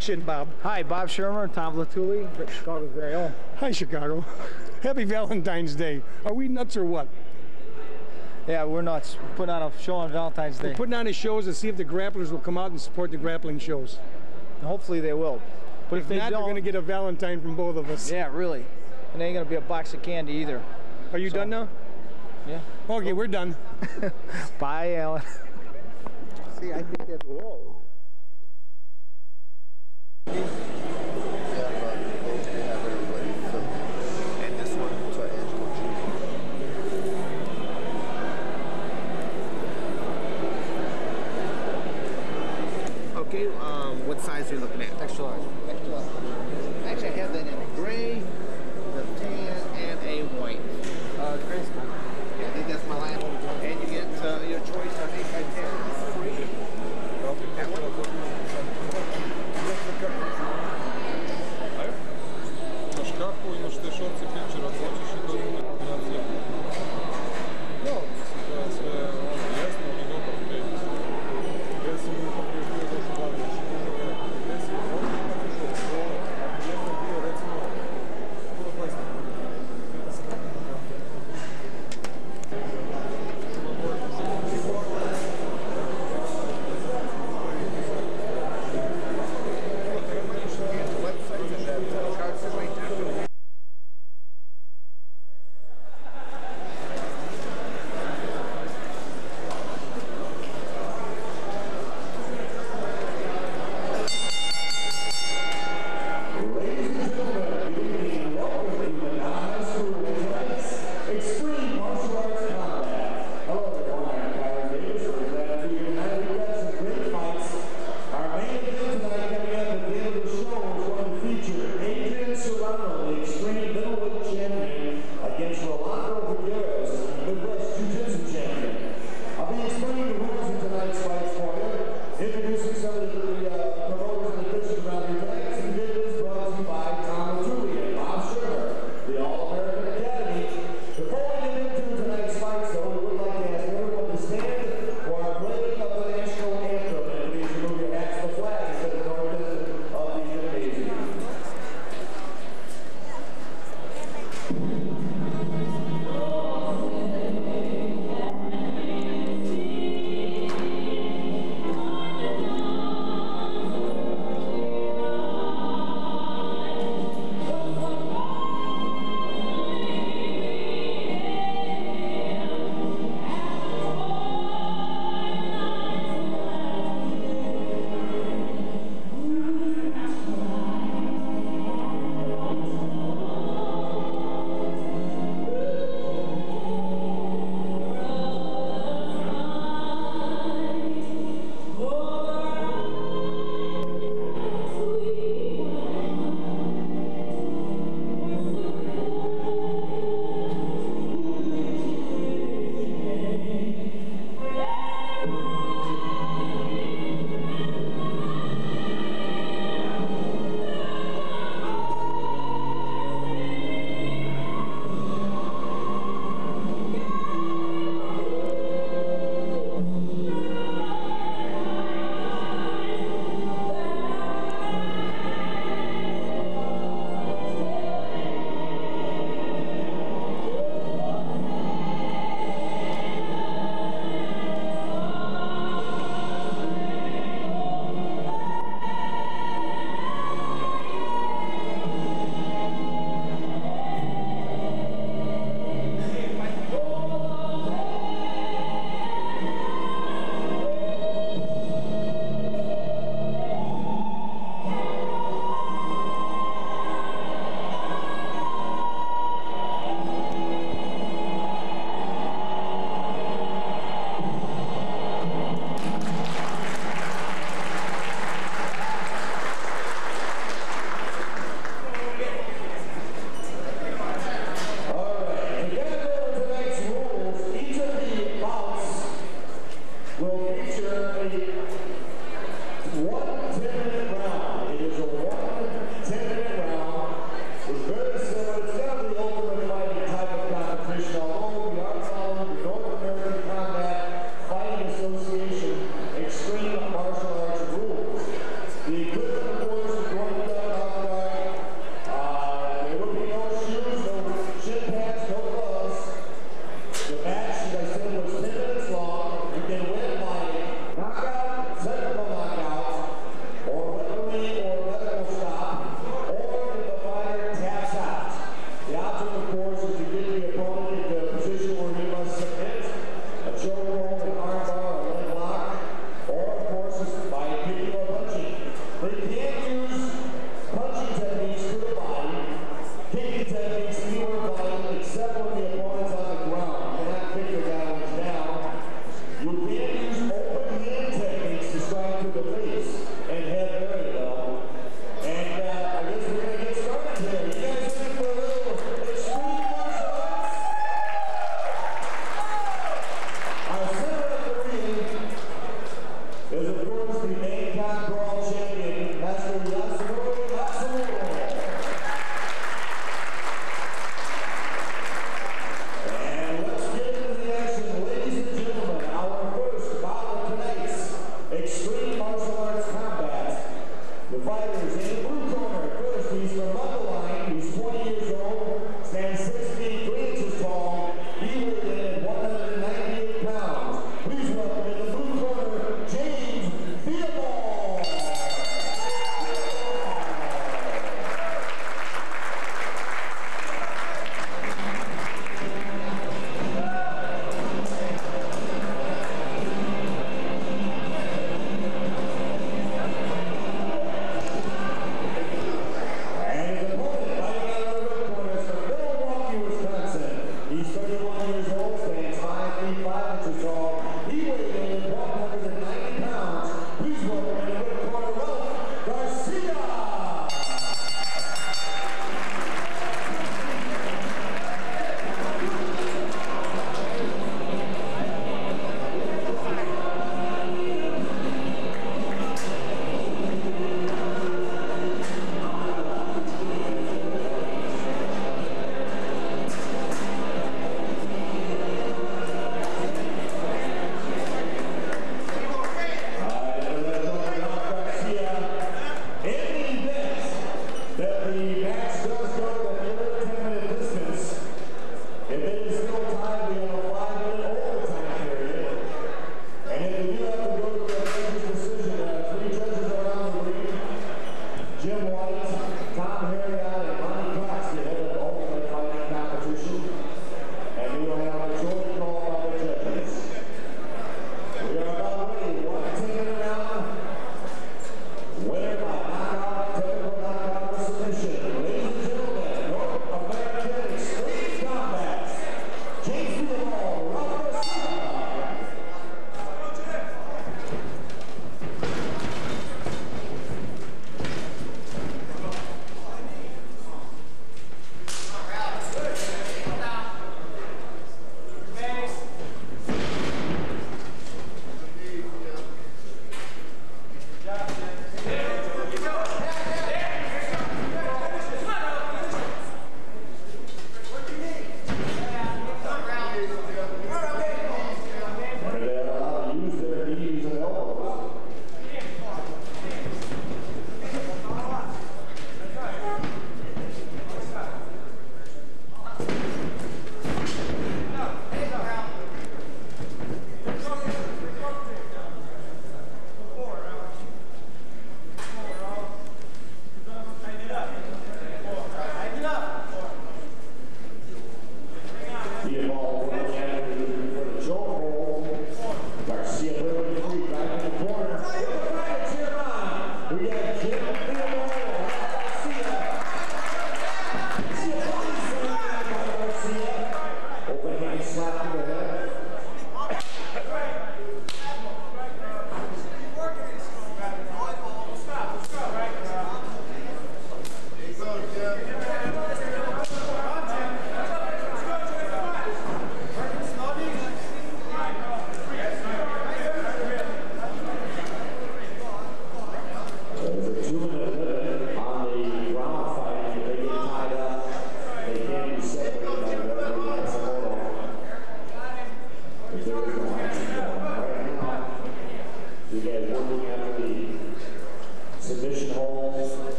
introduction, Bob. Hi, Bob Schirmer, Tom Letuli, Chicago's very own. Hi, Chicago. Happy Valentine's Day. Are we nuts or what? Yeah, we're nuts. Putting on a show on Valentine's Day. We're putting on the shows to see if the grapplers will come out and support the grappling shows. Hopefully they will. But if, If they not, they're going to get a Valentine from both of us. yeah, really. And ain't gonna be a box of candy either. Are you done now? Yeah. Okay, we're done. Bye, Alan. See, I think that, whoa. Troszkę, pójdziesz te szorcy, fighters in the blue corner. First, he's from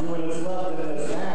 We have about two minutes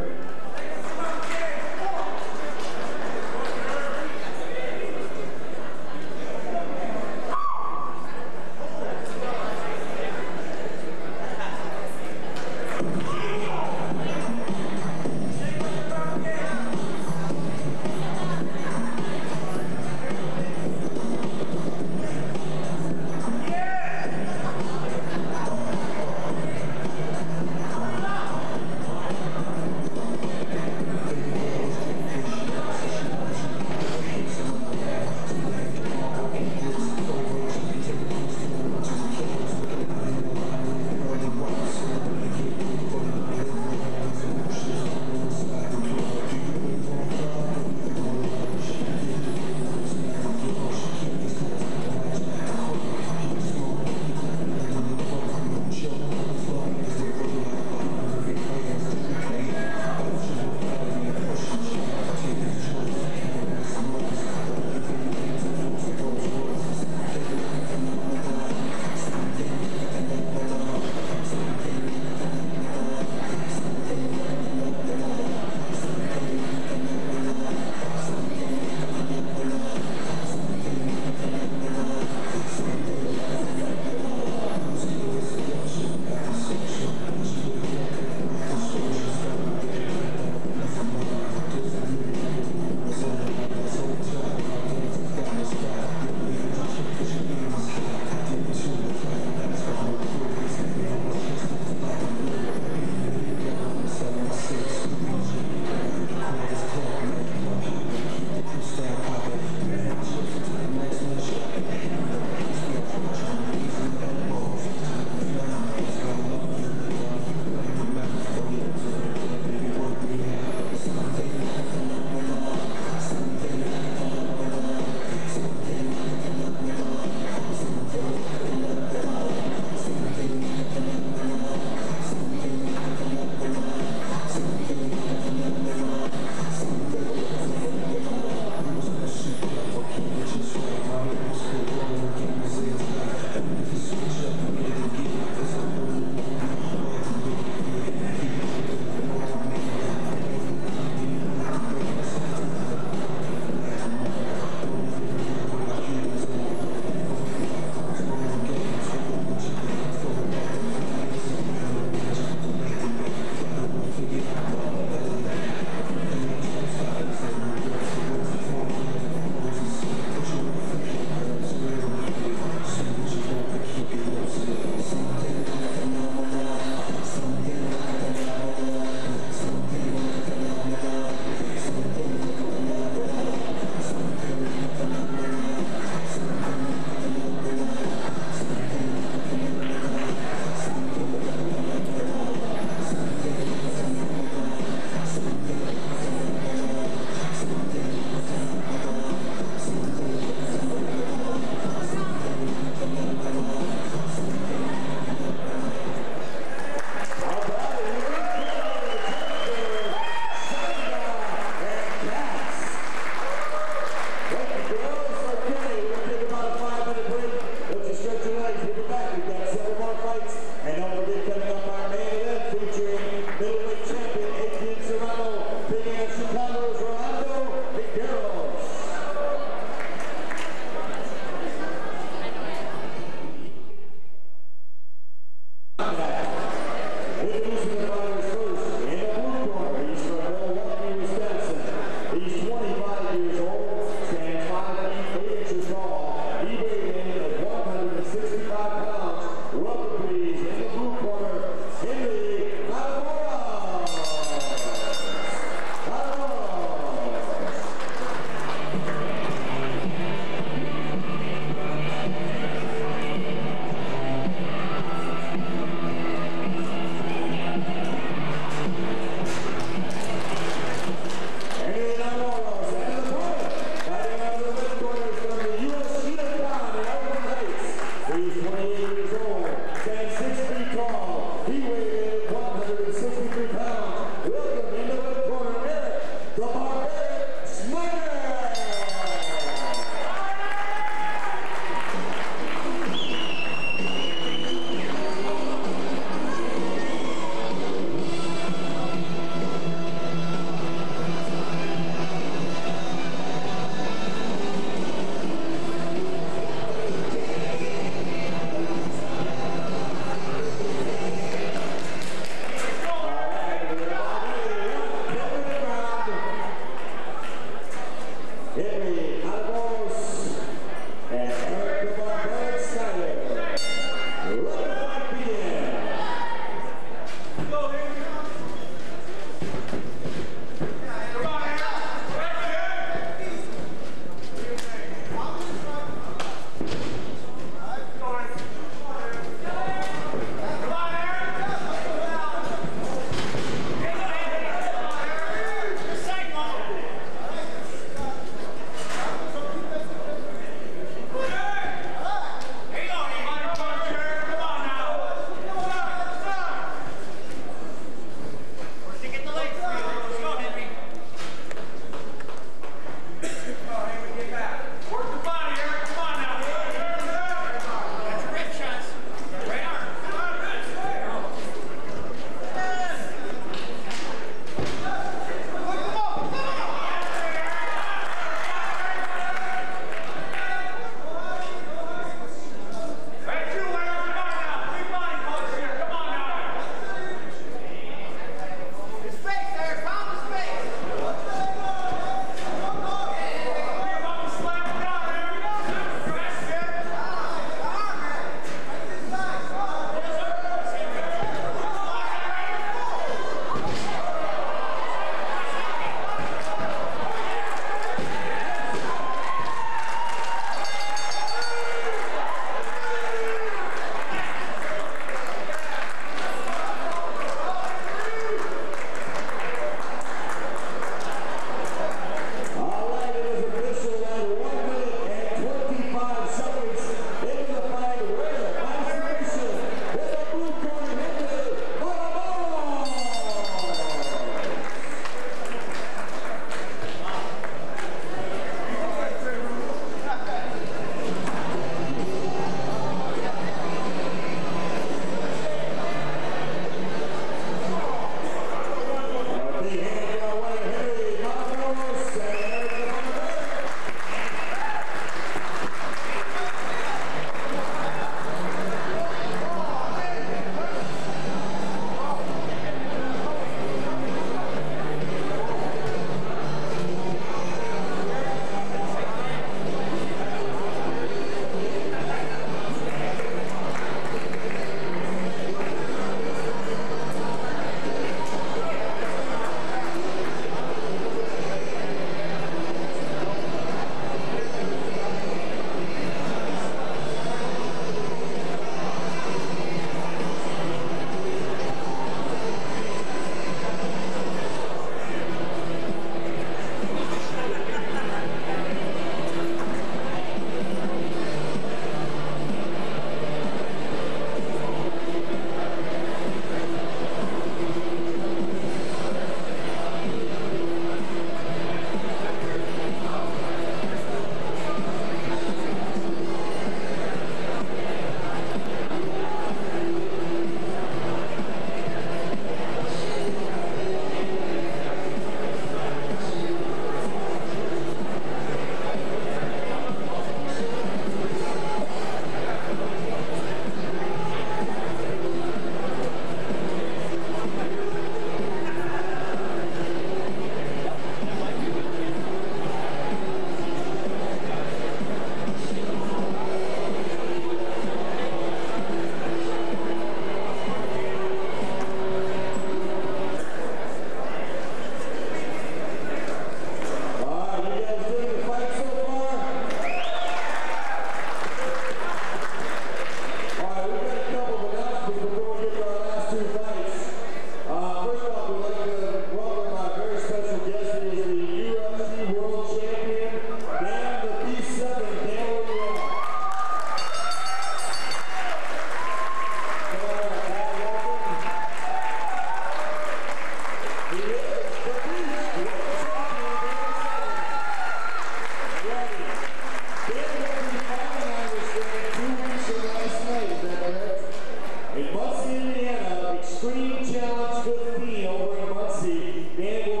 Indiana, extreme challenge 15 over in Muncie. Dan will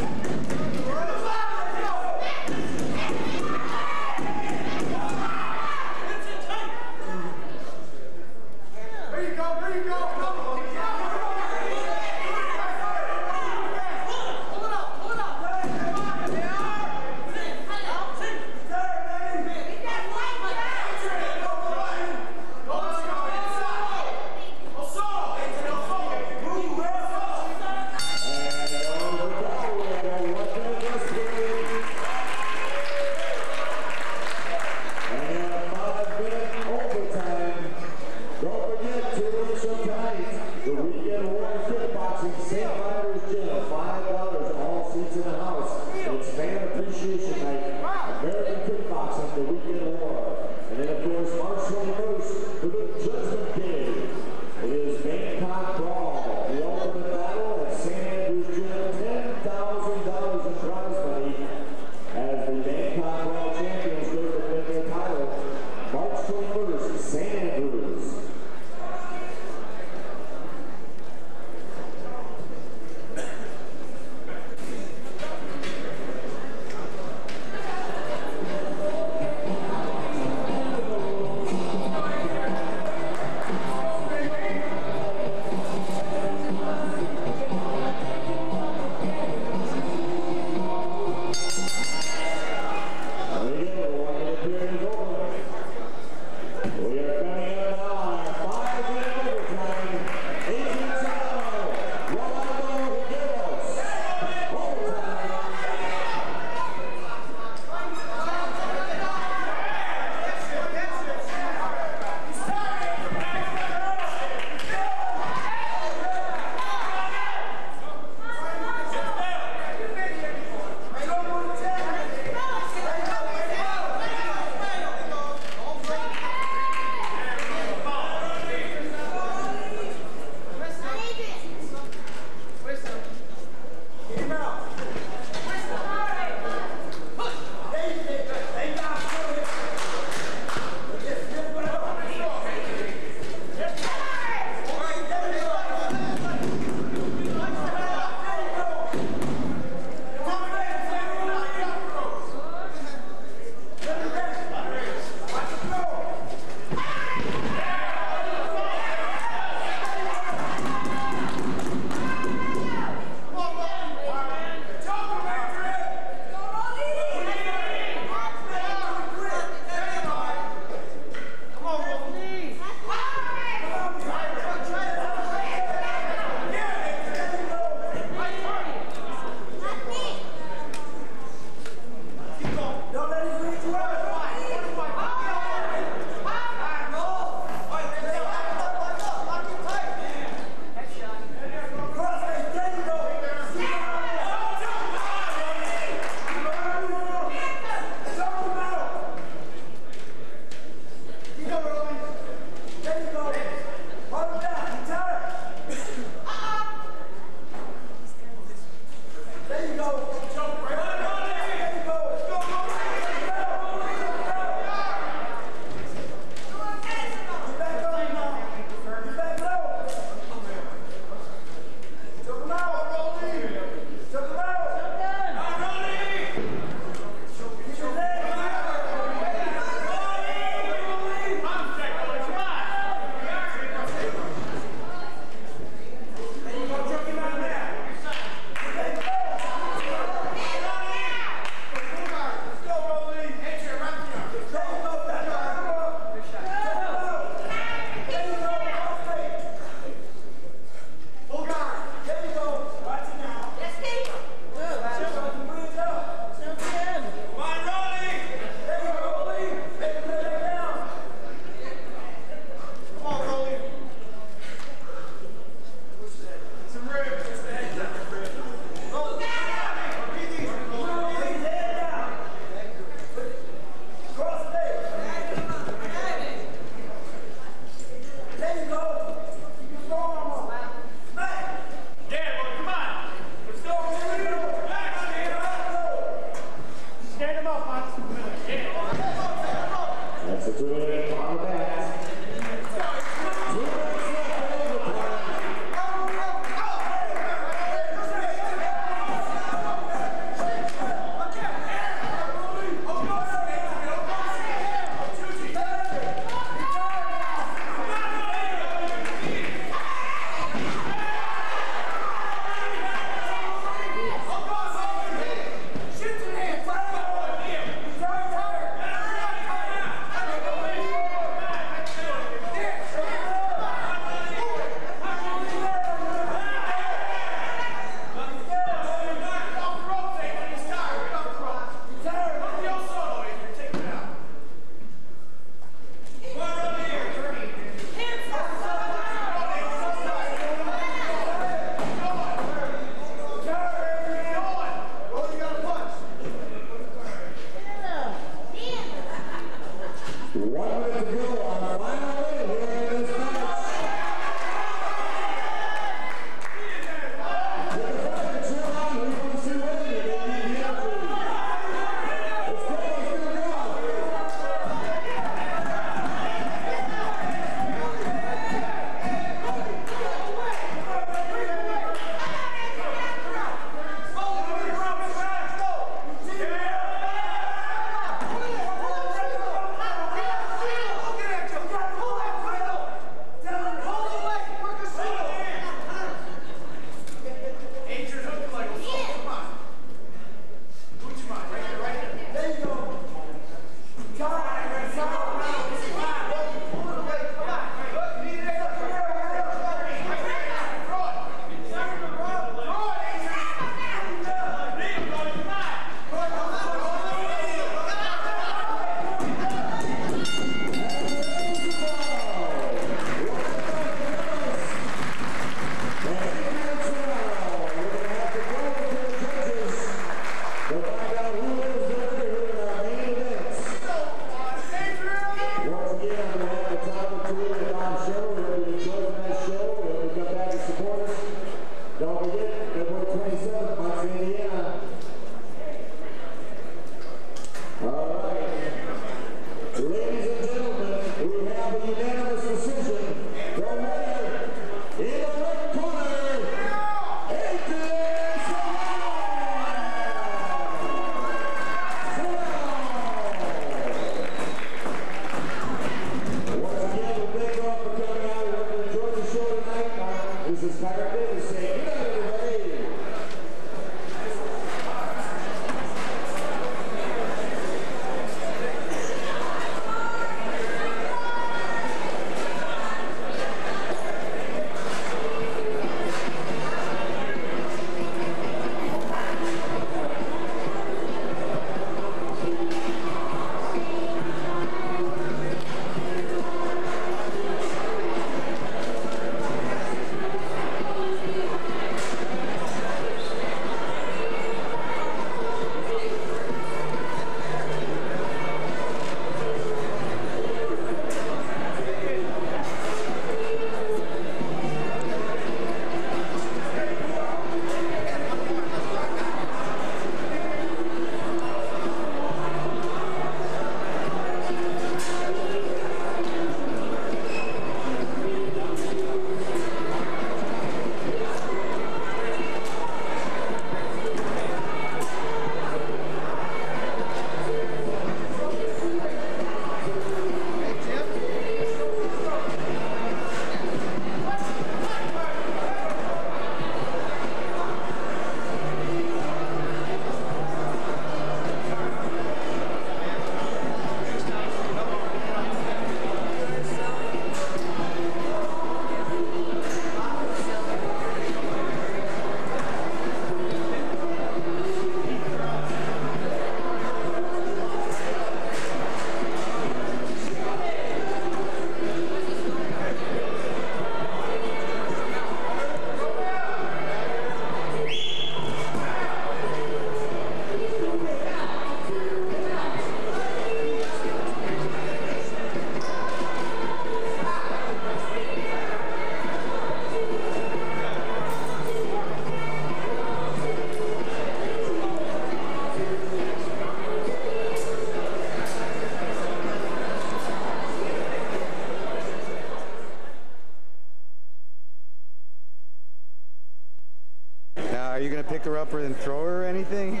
are you gonna her up and throw her or anything?